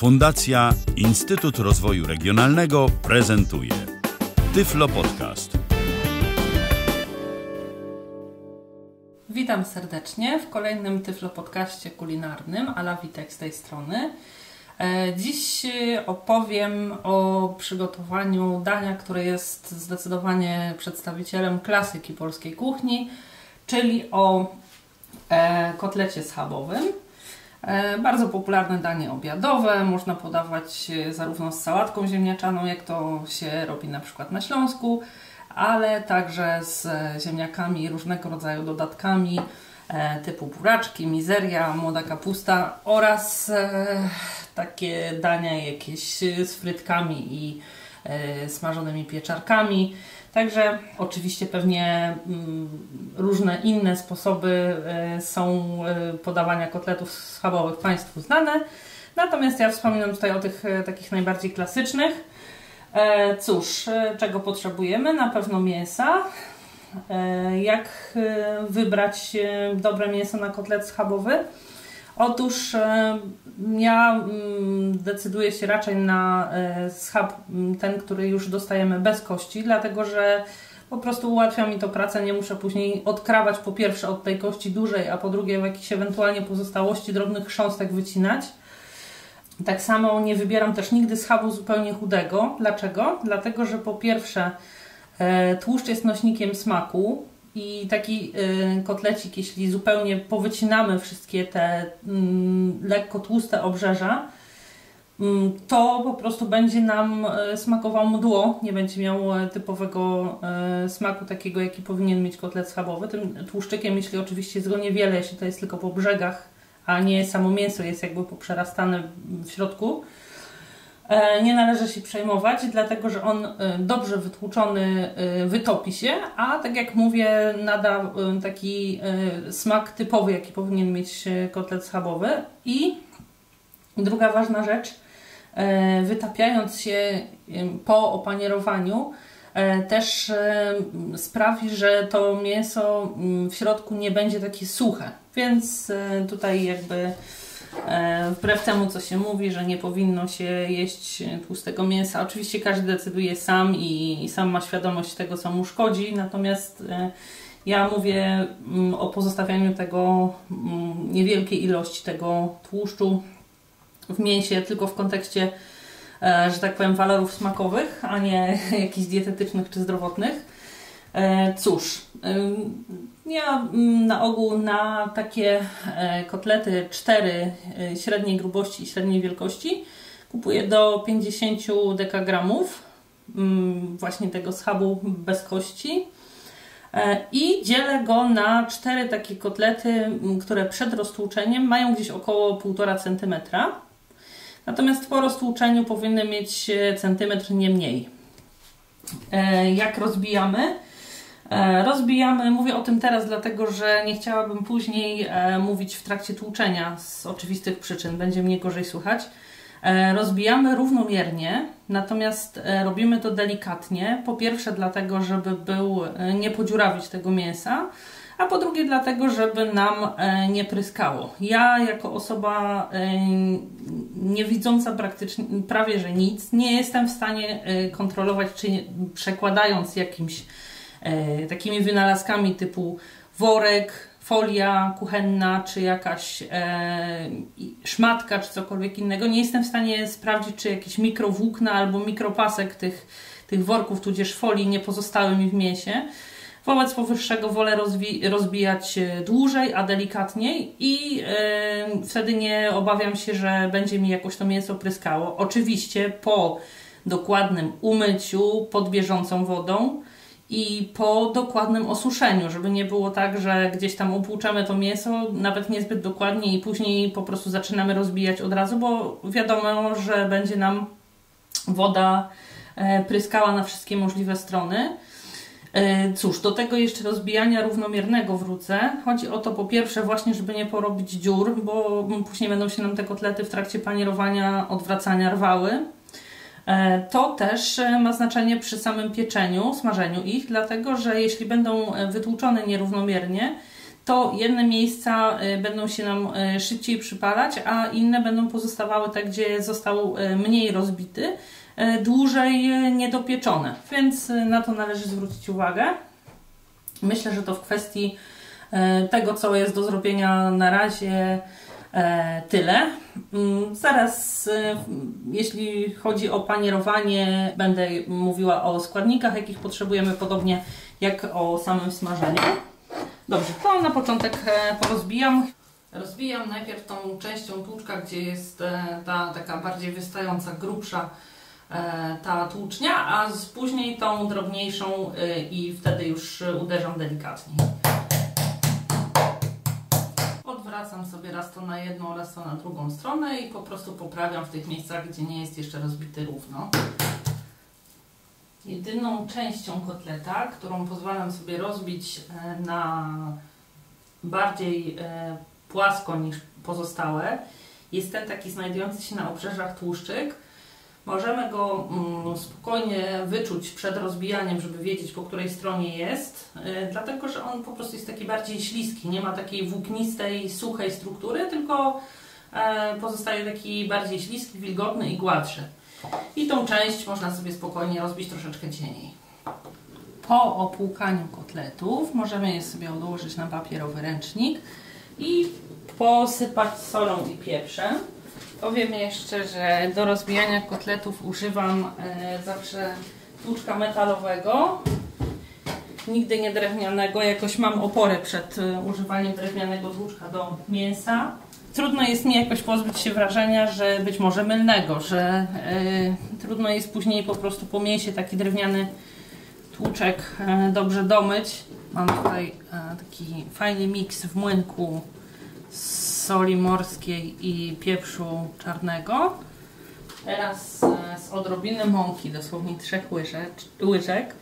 Fundacja Instytut Rozwoju Regionalnego prezentuje Tyflo Podcast. Witam serdecznie w kolejnym Tyflo Podcaście kulinarnym. Ala Witek z tej strony. E, dziś opowiem o przygotowaniu dania, które jest zdecydowanie przedstawicielem klasyki polskiej kuchni, czyli o e, kotlecie schabowym. E, bardzo popularne danie obiadowe, można podawać zarówno z sałatką ziemniaczaną, jak to się robi na przykład na Śląsku, ale także z ziemniakami i różnego rodzaju dodatkami typu buraczki, mizeria, młoda kapusta oraz takie dania jakieś z frytkami i e, smażonymi pieczarkami. Także oczywiście pewnie mm, różne inne sposoby e, są e, podawania kotletów schabowych Państwu znane. Natomiast ja wspominam tutaj o tych takich najbardziej klasycznych. Cóż, czego potrzebujemy? Na pewno mięsa. Jak wybrać dobre mięso na kotlet schabowy? Otóż e, ja mm, decyduję się raczej na e, schab, mm, ten, który już dostajemy bez kości, dlatego że po prostu ułatwia mi to pracę, nie muszę później odkrawać po pierwsze od tej kości dużej, a po drugie w jakichś ewentualnie pozostałości drobnych chrząstek wycinać. Tak samo nie wybieram też nigdy schabu zupełnie chudego. Dlaczego? Dlatego, że po pierwsze e, tłuszcz jest nośnikiem smaku, i taki y, kotlecik, jeśli zupełnie powycinamy wszystkie te mm, lekko tłuste obrzeża, mm, to po prostu będzie nam y, smakował mdło, nie będzie miał y, typowego smaku takiego, jaki powinien mieć kotlet schabowy. Tym tłuszczykiem, jeśli oczywiście jest go niewiele, jeśli to jest tylko po brzegach, a nie samo mięso jest jakby poprzerastane w środku, nie należy się przejmować, dlatego że on e, dobrze wytłuczony e, wytopi się, a tak jak mówię, nada taki smak typowy, jaki powinien mieć kotlet schabowy. I druga ważna rzecz, wytapiając się po opanierowaniu, też sprawi, że to mięso w środku nie będzie takie suche. Więc tutaj jakby E, wbrew temu, co się mówi, że nie powinno się jeść tłustego mięsa. Oczywiście każdy decyduje sam i, i sam ma świadomość tego, co mu szkodzi, natomiast e, ja mówię mm, o pozostawianiu tego mm, niewielkiej ilości tego tłuszczu w mięsie tylko w kontekście, e, że tak powiem, walorów smakowych, a nie jakichś dietetycznych czy zdrowotnych. Cóż, ja mm, na ogół na takie e, kotlety 4 e, średniej grubości i średniej wielkości kupuję do 50 dekagramów mm, właśnie tego schabu bez kości e, i dzielę go na cztery takie kotlety, mm, które przed roztłuczeniem mają gdzieś około 1,5 cm. Natomiast po roztłuczeniu powinny mieć centymetr nie mniej. Jak rozbijamy? E, rozbijamy, mówię o tym teraz, dlatego że nie chciałabym później e, mówić w trakcie tłuczenia z oczywistych przyczyn, będzie mnie gorzej słychać. E, rozbijamy równomiernie, natomiast robimy to delikatnie. Po pierwsze, dlatego, żeby był, nie podziurawić tego mięsa, a po drugie, dlatego, żeby nam nie pryskało. Ja, jako osoba nie widząca praktycznie prawie że nic, nie jestem w stanie kontrolować, czy przekładając jakimś takimi wynalazkami typu worek, folia kuchenna, czy jakaś e, szmatka, czy cokolwiek innego. Nie jestem w stanie sprawdzić, czy jakieś mikrowłókna albo mikropasek tych, tych worków, tudzież folii nie pozostały mi w mięsie. Wobec powyższego wolę rozbijać dłużej, a delikatniej i e, wtedy nie obawiam się, że będzie mi jakoś to mięso pryskało. Oczywiście po dokładnym umyciu pod bieżącą wodą, i po dokładnym osuszeniu, żeby nie było tak, że gdzieś tam upłuczamy to mięso, nawet niezbyt dokładnie i później po prostu zaczynamy rozbijać od razu, bo wiadomo, że będzie nam woda e, pryskała na wszystkie możliwe strony. E, cóż, do tego jeszcze rozbijania równomiernego wrócę. Chodzi o to po pierwsze właśnie, żeby nie porobić dziur, bo później będą się nam te kotlety w trakcie panierowania, odwracania rwały. E, to też e, ma znaczenie przy samym pieczeniu, smażeniu ich, dlatego że jeśli będą e, wytłuczone nierównomiernie, to jedne miejsca będą się nam szybciej przypalać, a inne będą pozostawały tak, gdzie został mniej rozbity, dłużej niedopieczone. Więc na to należy zwrócić uwagę. Myślę, że to w kwestii tego, co jest do zrobienia na razie, tyle. Mm, zaraz, e, jeśli chodzi o panierowanie, będę mówiła o składnikach, jakich potrzebujemy, podobnie jak o samym smażeniu. Dobrze, to na początek e, porozbijam. Rozbijam najpierw tą częścią tłuczka, gdzie jest ta taka bardziej wystająca, grubsza ta tłucznia, a później tą drobniejszą i wtedy już uderzam delikatniej odwracam sobie raz to na jedną, raz to na drugą stronę i po prostu poprawiam w tych miejscach, gdzie nie jest jeszcze rozbity równo. Jedyną częścią kotleta, którą pozwalam sobie rozbić e, na bardziej e, płasko niż pozostałe, jest ten taki znajdujący się na obrzeżach tłuszczyk, Możemy go mm, spokojnie wyczuć przed rozbijaniem, żeby wiedzieć po której stronie jest, y, dlatego że on po prostu jest taki bardziej śliski, nie ma takiej włóknistej, suchej struktury, tylko e, pozostaje taki bardziej śliski, wilgotny i gładszy. I tą część można sobie spokojnie rozbić troszeczkę cieniej. Po opłukaniu kotletów możemy je sobie odłożyć na papierowy ręcznik i posypać solą i pieprzem. Powiem jeszcze, że do rozbijania kotletów używam e, zawsze tłuczka metalowego. Nigdy nie drewnianego. Jakoś mam oporę przed e, używaniem drewnianego tłuczka do mięsa. Trudno jest mi jakoś pozbyć się wrażenia, że być może mylnego, że e, trudno jest później po prostu po mięsie taki drewniany tłuczek e, dobrze domyć. Mam tutaj e, taki fajny miks w młynku soli morskiej i pieprzu czarnego. Teraz e, z odrobiny mąki, dosłownie trzech łyżek, łyżek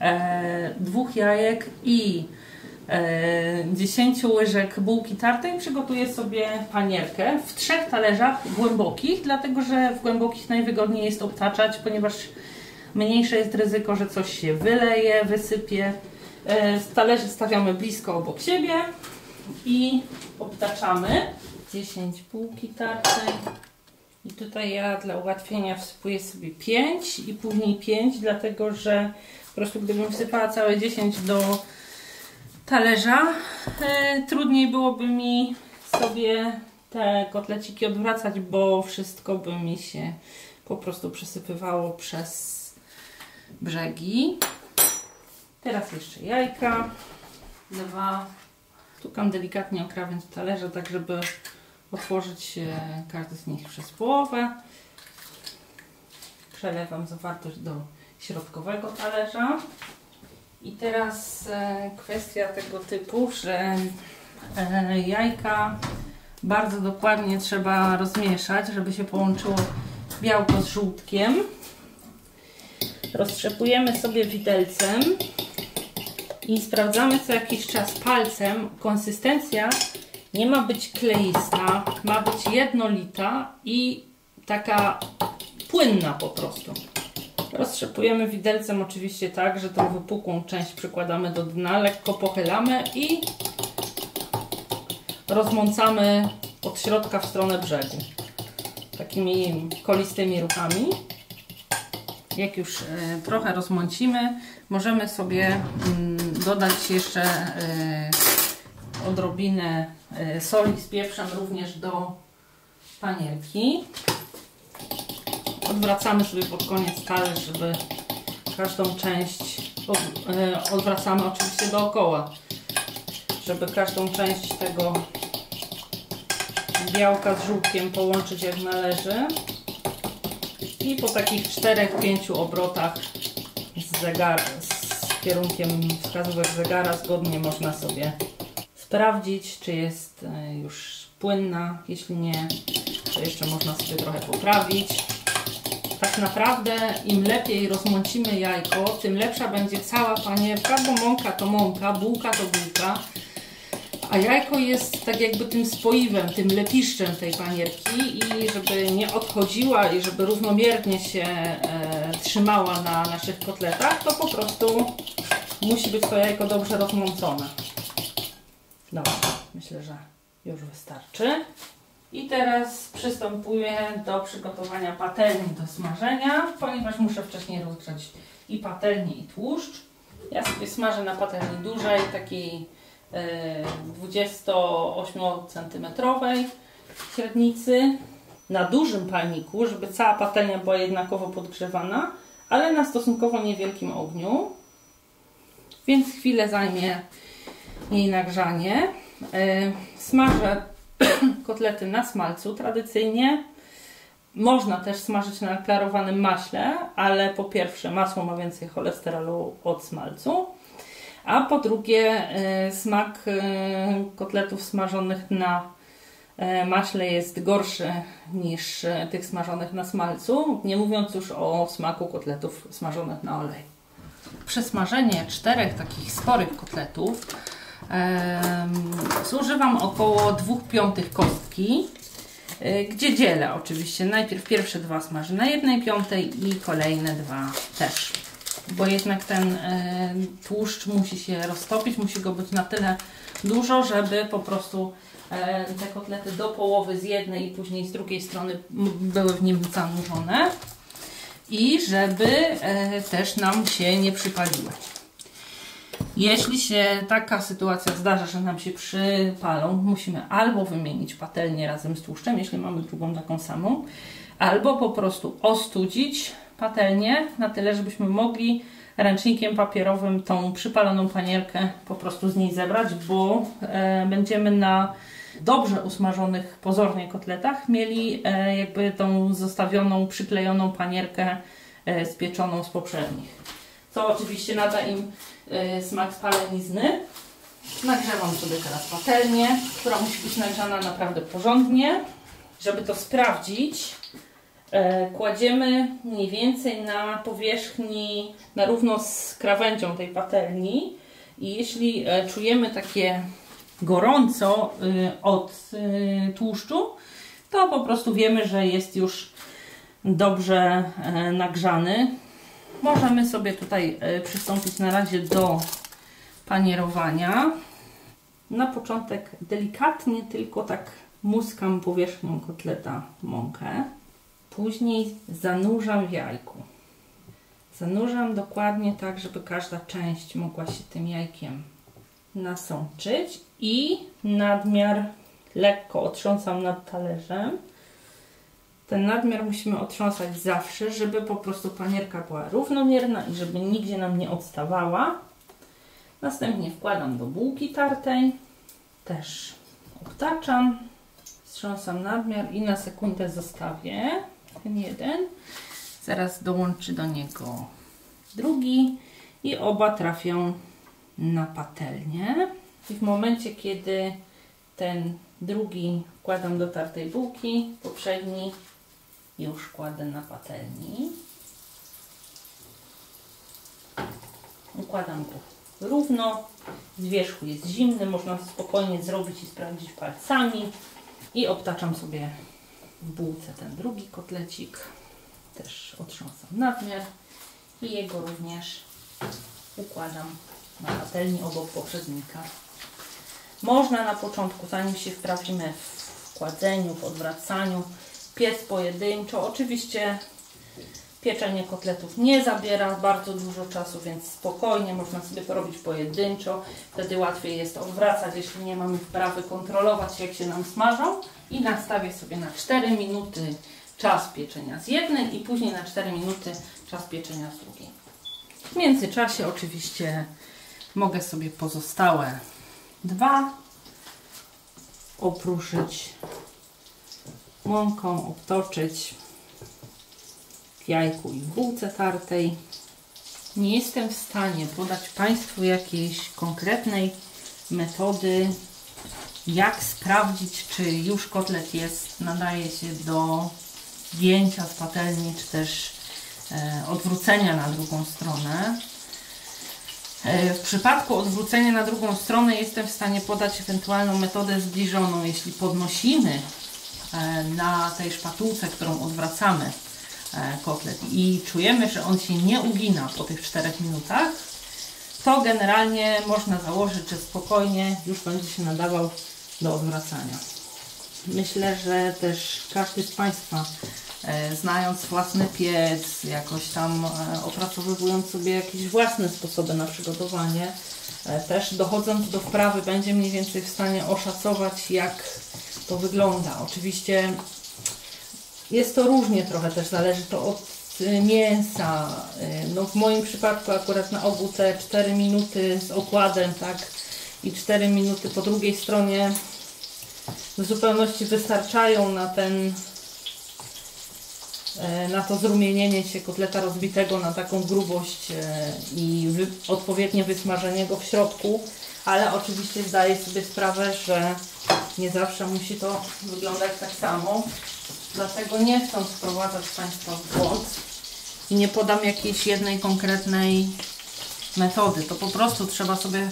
e, dwóch jajek i e, 10 łyżek bułki tartej przygotuję sobie panierkę w trzech talerzach głębokich, dlatego że w głębokich najwygodniej jest obtaczać, ponieważ mniejsze jest ryzyko, że coś się wyleje, wysypie. E, talerzy stawiamy blisko obok siebie i obtaczamy 10 bułki tartej i tutaj ja dla ułatwienia wsypuję sobie 5 i później 5, dlatego że po prostu gdybym wsypała całe 10 do talerza, e, trudniej byłoby mi sobie te kotleciki odwracać, bo wszystko by mi się po prostu przesypywało przez brzegi. Teraz jeszcze jajka. Dwa Stukam delikatnie o krawędź talerza, tak żeby otworzyć każdy z nich przez połowę. Przelewam zawartość do środkowego talerza. I teraz e, kwestia tego typu, że e, jajka bardzo dokładnie trzeba rozmieszać, żeby się połączyło białko z żółtkiem. Roztrzepujemy sobie widelcem i sprawdzamy co jakiś czas palcem. Konsystencja nie ma być kleista, ma być jednolita i taka płynna po prostu. Roztrzepujemy widelcem oczywiście tak, że tą wypukłą część przykładamy do dna, lekko pochylamy i rozmącamy od środka w stronę brzegu. Takimi kolistymi ruchami. Jak już e, trochę rozmącimy, możemy sobie mm, dodać jeszcze e, odrobinę e, soli z pieprzem również do panierki. Odwracamy sobie pod koniec talerz, żeby każdą część odwracamy oczywiście dookoła, żeby każdą część tego białka z żółtkiem połączyć jak należy. I po takich 4-5 obrotach z, z kierunkiem wskazówek zegara zgodnie można sobie sprawdzić, czy jest e, już płynna. Jeśli nie, to jeszcze można sobie trochę poprawić. Tak naprawdę im lepiej rozmącimy jajko, tym lepsza będzie cała panierka, bo mąka to mąka, bułka to bułka a jajko jest tak jakby tym spoiwem, tym lepiszczem tej panierki i żeby nie odchodziła i żeby równomiernie się e, trzymała na naszych kotletach, to po prostu musi być to jajko dobrze rozmącone. Dobra, myślę, że już wystarczy. I teraz przystępuję do przygotowania patelni do smażenia, ponieważ muszę wcześniej rozgrzać i patelnię i tłuszcz. Ja sobie smażę na patelni dużej, takiej 28 cm średnicy na dużym palniku, żeby cała patelnia była jednakowo podgrzewana, ale na stosunkowo niewielkim ogniu. Więc chwilę zajmie jej nagrzanie. E, smażę kotlety na smalcu tradycyjnie. Można też smażyć na klarowanym maśle, ale po pierwsze masło ma więcej cholesterolu od smalcu, a po drugie e, smak e, kotletów smażonych na E, maśle jest gorszy niż tych smażonych na smalcu, nie mówiąc już o smaku kotletów smażonych na olej. Przesmażenie czterech takich sporych kotletów zużywam około 2 piątych kostki, gdzie dzielę oczywiście. Najpierw pierwsze dwa smażę na jednej piątej i kolejne dwa też. Bo jednak ten tłuszcz musi się roztopić, musi go być na tyle dużo, żeby po prostu E, te kotlety do połowy z jednej i później z drugiej strony były w nim zanurzone i żeby e, też nam się nie przypaliły. Jeśli się taka sytuacja zdarza, że nam się przypalą, musimy albo wymienić patelnię razem z tłuszczem, jeśli mamy drugą taką samą, albo po prostu ostudzić patelnię na tyle, żebyśmy mogli ręcznikiem papierowym tą przypaloną panierkę po prostu z niej zebrać, bo e, będziemy na dobrze usmażonych pozornie kotletach mieli e, jakby tą zostawioną, przyklejoną panierkę e, spieczoną z poprzednich. Co oczywiście nada im smak spalenizny. Nagrzewam sobie teraz patelnię, która musi być nagrzana naprawdę porządnie. Żeby to sprawdzić, kładziemy mniej więcej na powierzchni, na równo z krawędzią tej patelni. I jeśli czujemy takie gorąco y, od tłuszczu, to po prostu wiemy, że jest już dobrze e, nagrzany. Możemy sobie tutaj e, przystąpić na razie do panierowania. Na początek delikatnie tylko tak muskam powierzchnią kotleta mąkę. Później zanurzam w jajku. Zanurzam dokładnie tak, żeby każda część mogła się tym jajkiem nasączyć i nadmiar lekko otrząsam nad talerzem. Ten nadmiar musimy otrząsać zawsze, żeby po prostu panierka była równomierna i żeby nigdzie nam nie odstawała. Następnie wkładam do bułki tartej, też obtaczam, wstrząsam nadmiar i na sekundę zostawię ten jeden. Zaraz dołączy do niego drugi i oba trafią na patelnię. I w momencie, kiedy ten drugi wkładam do tartej bułki, poprzedni już kładę na patelni. Układam go równo. Z wierzchu jest zimny, można spokojnie zrobić i sprawdzić palcami. I obtaczam sobie w bułce ten drugi kotlecik. Też otrząsam nadmiar i jego również układam na patelni obok poprzednika. Można na początku, zanim się wprawimy w kładzeniu, w odwracaniu, piec pojedynczo. Oczywiście pieczenie kotletów nie zabiera bardzo dużo czasu, więc spokojnie można sobie to robić pojedynczo. Wtedy łatwiej jest odwracać, jeśli nie mamy wprawy, kontrolować jak się nam smażą. I nastawię sobie na 4 minuty czas pieczenia z jednej i później na 4 minuty czas pieczenia z drugiej. W międzyczasie oczywiście mogę sobie pozostałe dwa opruszyć mąką, obtoczyć w jajku i bułce tartej. Nie jestem w stanie podać Państwu jakiejś konkretnej metody, jak sprawdzić, czy już kotlet jest, nadaje się do zdjęcia z patelni, czy też e, odwrócenia na drugą stronę. E, w przypadku odwrócenia na drugą stronę jestem w stanie podać ewentualną metodę zbliżoną. Jeśli podnosimy e, na tej szpatułce, którą odwracamy kotlet i czujemy, że on się nie ugina po tych 4 minutach, to generalnie można założyć, że spokojnie już będzie się nadawał do odwracania. Myślę, że też każdy z Państwa e, znając własny piec, jakoś tam e, opracowywując sobie jakieś własne sposoby na przygotowanie, e, też dochodząc do wprawy będzie mniej więcej w stanie oszacować jak to wygląda. Oczywiście jest to różnie trochę też, zależy to od mięsa. No w moim przypadku akurat na ogół te 4 minuty z okładem, tak, i 4 minuty po drugiej stronie w zupełności wystarczają na ten e, na to zrumienienie się kotleta rozbitego na taką grubość e, i odpowiednie wysmażenie go w środku, ale oczywiście zdaję sobie sprawę, że nie zawsze musi to wyglądać tak samo. Dlatego nie chcąc wprowadzać Państwa w błąd i nie podam jakiejś jednej konkretnej metody. To po prostu trzeba sobie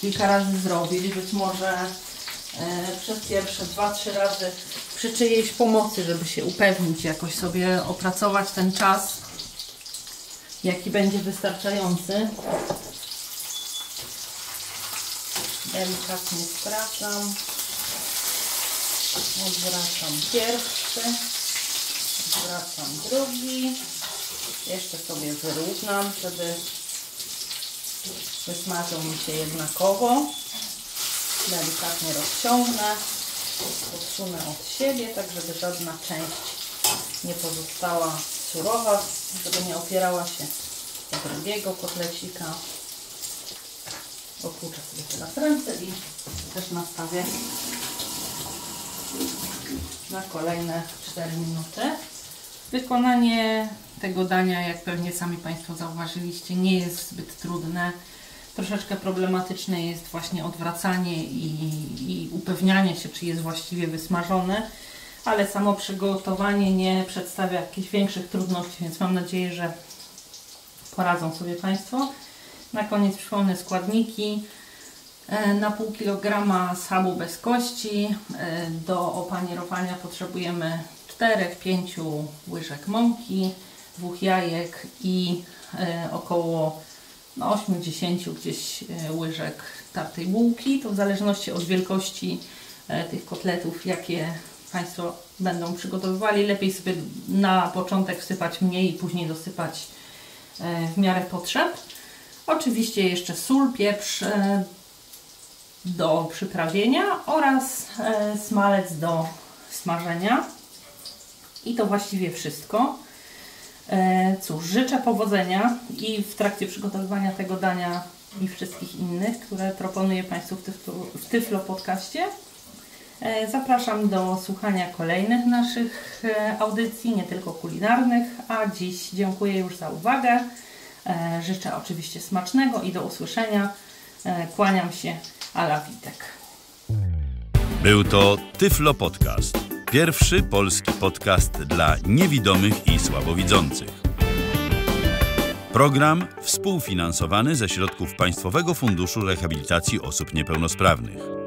kilka razy zrobić. Być może e, przez pierwsze 2-3 razy przy czyjejś pomocy, żeby się upewnić, jakoś sobie opracować ten czas, jaki będzie wystarczający. Delikatnie sprawdzam. Odwracam pierwszy, odwracam drugi. Jeszcze sobie wyrównam, żeby wysmażą mi się jednakowo. Delikatnie rozciągnę, odsunę od siebie, tak żeby żadna część nie pozostała surowa, żeby nie opierała się drugiego kotlecika. Opłuczę sobie teraz ręce i też nastawię na kolejne 4 minuty. Wykonanie tego dania, jak pewnie sami Państwo zauważyliście, nie jest zbyt trudne. Troszeczkę problematyczne jest właśnie odwracanie i, i upewnianie się, czy jest właściwie wysmażone, ale samo przygotowanie nie przedstawia jakichś większych trudności, więc mam nadzieję, że poradzą sobie Państwo. Na koniec przypomnę składniki. E, na pół kilograma schabu bez kości e, do opanierowania potrzebujemy 4-5 łyżek mąki, dwóch jajek i e, około no, 8-10 gdzieś łyżek tartej bułki. To w zależności od wielkości tych kotletów, jakie Państwo będą przygotowywali. Lepiej sobie na początek wsypać mniej później dosypać w miarę potrzeb. Oczywiście jeszcze sól, pieprz, do przyprawienia oraz e, smalec do smażenia. I to właściwie wszystko. E, cóż, życzę powodzenia i w trakcie przygotowywania tego dania i wszystkich innych, które proponuję Państwu w Tyflo, w tyflo podcaście. E, zapraszam do słuchania kolejnych naszych audycji, nie tylko kulinarnych, a dziś dziękuję już za uwagę. Życzę oczywiście smacznego i do usłyszenia. Kłaniam się Ala Witek. Był to Tyflo Podcast. Pierwszy polski podcast dla niewidomych i słabowidzących. Program współfinansowany ze środków Państwowego Funduszu Rehabilitacji Osób Niepełnosprawnych.